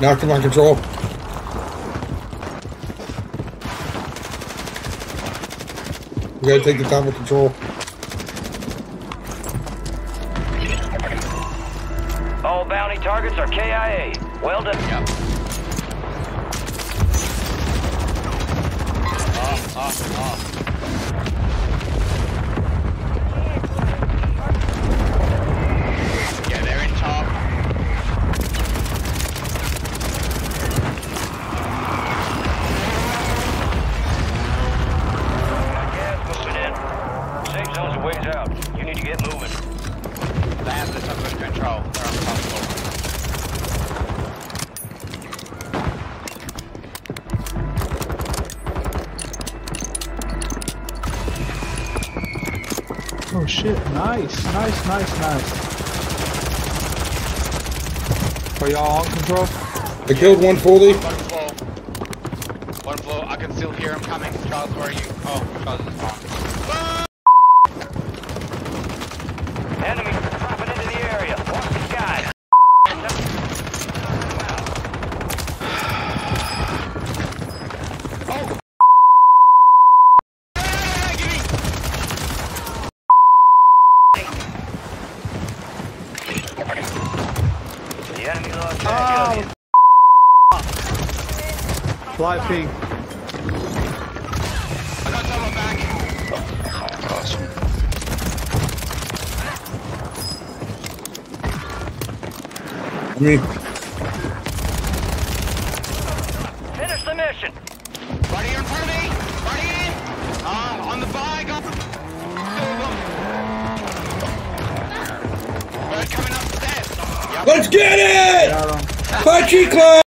Knocked him on control. We gotta take the top of control. All bounty targets are KIA. Well done. Yep. Off, off, off. You need to get moving. They have this under control. They're on top floor. Oh shit, nice, nice, nice, nice. Are y'all on control? I killed one fully. One floor. One floor. I can still hear him coming. Charles, where are you? Oh, Charles is gone. The enemy lost track of you. Flight ping. I got someone back. I mean, Finish the mission. Let's get it! Punchy Club!